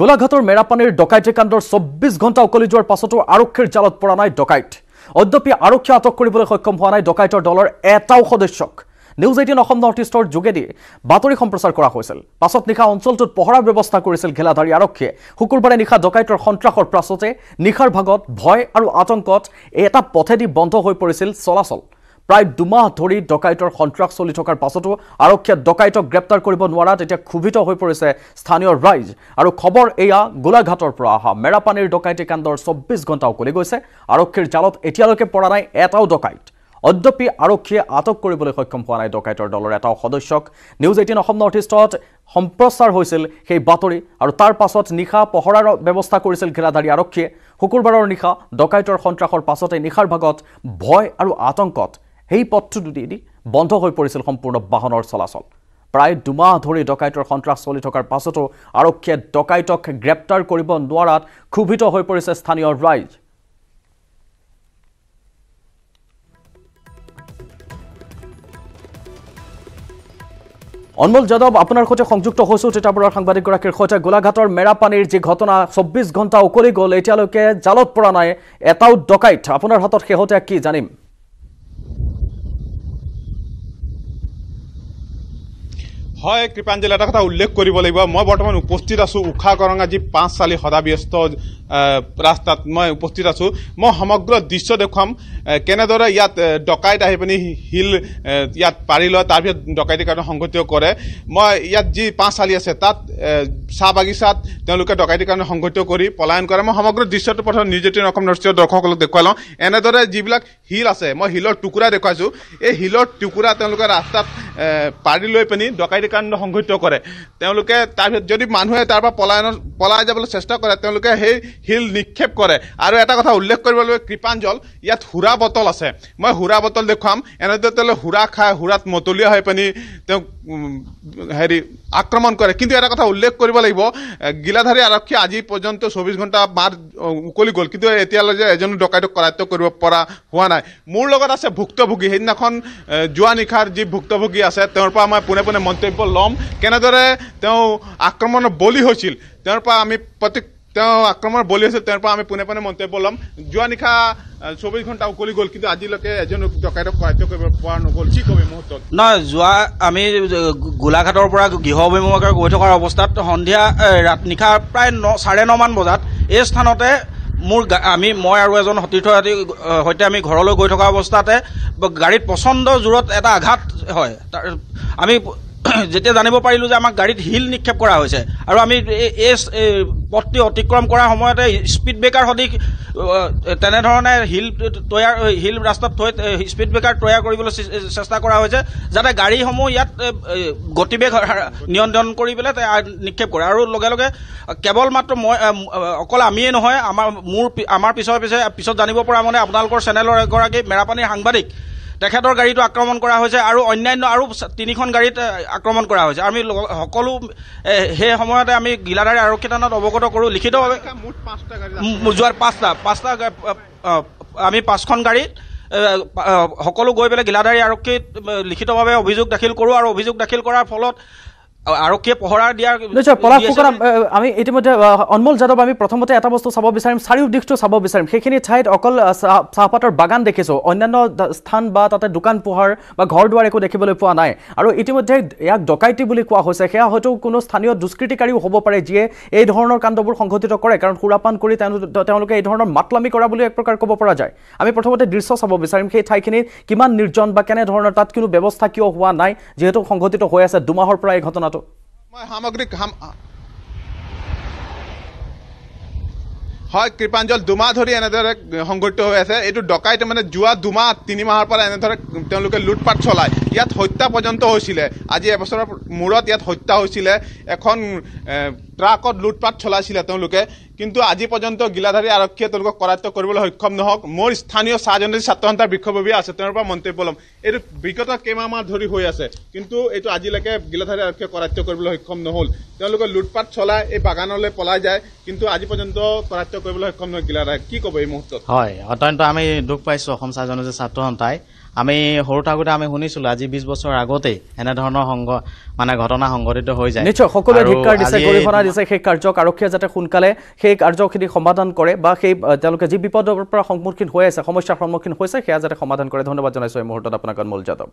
গোলাঘাটৰ মেৰাপানীৰ ডকাইতি কাণ্ডৰ চৌব্বিছ ঘণ্টা উকলি যোৱাৰ পাছতো আৰক্ষীৰ জালত পৰা নাই ডকাইত অদ্যপি আৰক্ষীয়ে আটক কৰিবলৈ সক্ষম হোৱা নাই ডকাইতৰ দলৰ এটাও সদস্যক। নিউজ এইটিন অসম নৰ্থ ইষ্টৰ যোগেদি বাতৰি সম্প্ৰচাৰ কৰা হৈছিল। পাছত নিশা অঞ্চলটোত পহৰাৰ ব্যৱস্থা কৰিছিল ঘেলাধাৰী আৰক্ষীয়ে। শুকুৰবাৰে নিশা ডকাইতৰ সন্ত্ৰাসৰ পাছতে নিশাৰ ভাগত ভয় আৰু আতংকত এটা পথেদি বন্ধ হৈ পৰিছিল চলাচল। প্ৰায় দুমাহ ধৰি ডকাইতৰ সন্ত্ৰাস চলি থকাৰ পাছতো আৰক্ষীয়ে ডকাইতক গ্ৰেপ্তাৰ কৰিব নোৱাৰাত এতিয়া ক্ষোভিত হৈ পৰিছে স্থানীয় ৰাইজ। আৰু খবৰ এয়া গোলাঘাটৰ পৰা অহা। মেৰাপানীৰ ডকাইতি কাণ্ডৰ চৌব্বিছ ঘণ্টা উকলি গৈছে। আৰক্ষীৰ জালত এতিয়ালৈকে পৰা নাই এটাও ডকাইত। অদ্যপি আৰক্ষীয়ে আটক কৰিবলৈ সক্ষম হোৱা নাই ডকাইতৰ দলৰ এটাও সদস্যক। নিউজ এইটিন অসম নৰ্থ ইষ্টত সম্প্ৰচাৰ হৈছিল সেই বাতৰি আৰু তাৰ পাছত নিশা পহৰাৰ ব্যৱস্থা কৰিছিল ঘেৰাধাৰী আৰক্ষীয়ে। শুকুৰবাৰৰ নিশা ডকাইতৰ সন্ত্ৰাসৰ পাছতে নিশাৰ ভাগত ভয় আৰু আতংকত সেই পথটোদি বন্ধ হৈ পৰিছিল সম্পূৰ্ণ বাহনৰ চলাচল। প্ৰায় দুমাহ ধৰি ডকাইতৰ সন্ত্ৰাস চলি থকাৰ পাছতো আৰক্ষীয়ে ডকাইতক গ্ৰেপ্তাৰ কৰিব নোৱাৰাত ক্ষোভিত হৈ পৰিছে স্থানীয় ৰাইজ। অনমোল যাদৱ আপোনাৰ সৈতে সংযুক্ত হৈছোঁ তিতাবৰৰ সাংবাদিকগৰাকীৰ সৈতে। গোলাঘাটৰ মেৰাপানীৰ যি ঘটনা চৌব্বিছ ঘণ্টা উকলি গ'ল। এতিয়ালৈকে জালত পৰা নাই এটাও ডকাইত। আপোনাৰ হাতত শেহতীয়া কি জানিম? হয় কৃপাঞ্জলি এটা কথা উল্লেখ কৰিব লাগিব। মই বৰ্তমান উপস্থিত আছোঁ উষা কৰঙা যি পাঁচ চালি সদাব্যস্ত ৰাস্তাত মই উপস্থিত আছোঁ। মই সমগ্ৰ দৃশ্য দেখুৱাম। কেনেদৰে ইয়াত ডকাইত আহি পিনি শিল ইয়াত পাৰি লয় তাৰপিছত ডকাইতিৰ কাৰণে সংঘটিত কৰে। মই ইয়াত যি পাঁচ চালি আছে তাত চাহ বাগিচাত তেওঁলোকে ডকাইতিৰ কাৰণে সংঘটিত কৰি পলায়ন কৰে। মই সমগ্ৰ দৃশ্যটো প্ৰথম নিউজ এইটিন অসম ৰাষ্ট্ৰীয় দৰ্শকসকলক দেখুৱাই লওঁ। এনেদৰে যিবিলাক শিল আছে মই শিলৰ টুকুৰা দেখুৱাইছোঁ। এই শিলৰ টুকুৰা তেওঁলোকে ৰাস্তাত পাৰি লৈ পিনি ডকাইতি কাণ্ড সংঘটিত কৰে। তেওঁলোকে তাৰপিছত যদি মানুহে তাৰ পৰা পলায়নৰ পলাই যাবলৈ চেষ্টা কৰে তেওঁলোকে সেই শিল নিক্ষেপ কৰে। আৰু এটা কথা উল্লেখ কৰিব লাগিব কৃপাঞ্জল ইয়াত সুৰা বটল আছে। মই সুৰা বটল দেখুৱাম। এনেদৰে তেওঁলোকে সুৰা খাই সুৰাত মতলীয়া হৈ পিনি তেওঁক হেৰি আক্ৰমণ কৰে। কিন্তু এটা কথা উল্লেখ কৰিব লাগিব গিলাধাৰী আৰক্ষী আজি পৰ্যন্ত চৌবিছ ঘণ্টা মাৰ উকলি গ'ল। কিন্তু এতিয়ালৈকে এজনো ডকাইতক কৰায়ত্ব কৰিব পৰা হোৱা নাই। মোৰ লগত আছে ভুক্তভোগী। সেইদিনাখন যোৱা নিশাৰ যি ভুক্তভোগী আছে তেওঁৰ পৰা মই পোনে পোনে মন্তব্য ল'ম। কেনেদৰে তেওঁ আক্ৰমণৰ বলি হৈছিল তেওঁৰ পৰা আমি প্ৰতি তেওঁ আক্ৰমণৰ বলি হৈছিল তেওঁৰ পৰা আমি পোনে পোনে মন্তব্য ল'ম। যোৱা নিশা চৌবিছ ঘণ্টা উকলি গ'ল কিন্তু আজিলৈকে এজন ডকাইতক কৰায়ত্ব কৰিব পৰা নগ'ল কি ক'বি মুহূৰ্তত। নহয় যোৱা আমি গোলাঘাটৰ পৰা গৃহ অভিমুখে গৈ থকাৰ অৱস্থাত সন্ধিয়া নিশা প্ৰায় ন চাৰে নমান বজাত এই স্থানতে মোৰ আমি মই আৰু এজন সতীৰ্থ সৈতে আমি ঘৰলৈ গৈ থকা অৱস্থাতে গাড়ীত প্ৰচণ্ড জোৰত এটা আঘাত হয়। আমি যেতিয়া জানিব পাৰিলোঁ যে আমাক গাড়ীত শিল নিক্ষেপ কৰা হৈছে আৰু আমি এই পথটি অতিক্ৰম কৰাৰ সময়তে স্পীড ব্ৰেকাৰ সদৃশ তেনেধৰণে শিল তৈয়াৰ শিল ৰাস্তাত থৈ স্পীড ব্ৰেকাৰ তৈয়াৰ কৰিবলৈ চেষ্টা কৰা হৈছে যাতে গাড়ীসমূহ ইয়াত গতিবেগ নিয়ন্ত্ৰণ কৰি পেলাই নিক্ষেপ কৰে। আৰু লগে লগে কেৱল মাত্ৰ মই অকল আমিয়েই নহয় আমাৰ মোৰ আমাৰ পিছৰ পিছে পিছত জানিব পৰা মানে আপোনালোকৰ চেনেলৰ এগৰাকী মেৰাপানীৰ সাংবাদিক তেখেতৰ গাড়ীটো আক্ৰমণ কৰা হৈছে আৰু অন্যান্য আৰু তিনিখন গাড়ীত আক্ৰমণ কৰা হৈছে। আমি সকলো সেই সময়তে আমি গিলাধাৰী আৰক্ষী থানাত অৱগত কৰোঁ। লিখিতভাৱে যোৱাৰ পাঁচটা পাঁচটা আমি পাঁচখন গাড়ীত সকলো গৈ পেলাই গিলাধাৰী আৰক্ষীত লিখিতভাৱে অভিযোগ দাখিল কৰোঁ আৰু অভিযোগ দাখিল কৰাৰ ফলত আৰক্ষীয়ে পহৰা দিয়াৰ নিশ্চয় পলাশ ফুকন আমি ইতিমধ্যে অনমোল যাদৱ আমি প্ৰথমতে এটা বস্তু চাব বিচাৰিম চাৰিও দিশটো চাব বিচাৰিম। সেইখিনি ঠাইত অকল চাহপাতৰ বাগান দেখিছোঁ। অন্যান্য স্থান বা তাতে দোকান পোহাৰ বা ঘৰ দুৱাৰ একো দেখিবলৈ পোৱা নাই। আৰু ইতিমধ্যে ইয়াক ডকাইতি বুলি কোৱা হৈছে। সেয়া হয়তো কোনো স্থানীয় দুষ্কৃতিকাৰীও হ'ব পাৰে যিয়ে এই ধৰণৰ কাণ্ডবোৰ সংঘটিত কৰে। কাৰণ সুৰাপান কৰি তেওঁলোকে এই ধৰণৰ মাতলামি কৰা বুলি এক প্ৰকাৰ ক'ব পৰা যায়। আমি প্ৰথমতে দৃশ্য চাব বিচাৰিম। সেই ঠাইখিনিত কিমান নিৰ্জন বা কেনেধৰণৰ তাত কোনো ব্যৱস্থা কিয় হোৱা নাই যিহেতু সংঘটিত হৈ আছে দুমাহৰ পৰা এই ঘটনা মই সামগ্ৰিক হয় কৃপাঞ্জল দুমাহ ধৰি এনেদৰে সংঘটিত হৈ আছে। এইটো ডকাইত মানে যোৱা দুমাহ তিনি মাহৰ পৰা এনেদৰে তেওঁলোকে লুটপাট চলায়। ইয়াত হত্যা পৰ্যন্ত হৈছিলে। আজি এবছৰৰ মূৰত ইয়াত হত্যা হৈছিলে। এখন ট্ৰাকত লুটপাট চলাইছিলে তেওঁলোকে। কিন্তু আজি পৰ্যন্ত গিলাধাৰী আৰক্ষীয়ে তেওঁলোকক কৰায়ত্ব কৰিবলৈ সক্ষম নহওক। মোৰ স্থানীয় চাহজনজাতি ছাত্ৰ সন্থাৰ বিক্ষোভী আছে তেওঁৰ পৰা মন্তব্য ল'ম। এইটো বিগত কেইমাহমাহ ধৰি হৈ আছে কিন্তু এইটো আজিলৈকে গিলাধাৰী আৰক্ষীয়ে কৰায়ত্ব কৰিবলৈ সক্ষম নহ'ল। তেওঁলোকে লুটপাট চলাই এই বাগানলৈ পলাই যায় কিন্তু আজি পৰ্যন্ত কৰায়ত্ব কৰিবলৈ সক্ষম নহয় গিলাধাৰী। কি ক'ব এই মুহূৰ্তত? হয় অত্যন্ত আমি দুখ পাইছোঁ অসম চাহ জনজাতি ছাত্ৰ সন্থাই। আমি সৰু থাকোঁতে আমি শুনিছিলোঁ আজি বিছ বছৰ আগতেই এনেধৰণৰ সংঘ মানে ঘটনা সংঘটিত হৈ যায়। নিশ্চয় সকলোৱে দিছে সেই কাৰ্যক আৰক্ষীয়ে যাতে সোনকালে সেই কাৰ্যখিনি সমাধান কৰে বা সেই তেওঁলোকে যি বিপদৰ পৰা সন্মুখীন হৈ আছে সমস্যাৰ সন্মুখীন হৈছে সেয়া যাতে সমাধান কৰে। ধন্যবাদ জনাইছোঁ এই মুহূৰ্তত আপোনাক অনমোল যাদৱ।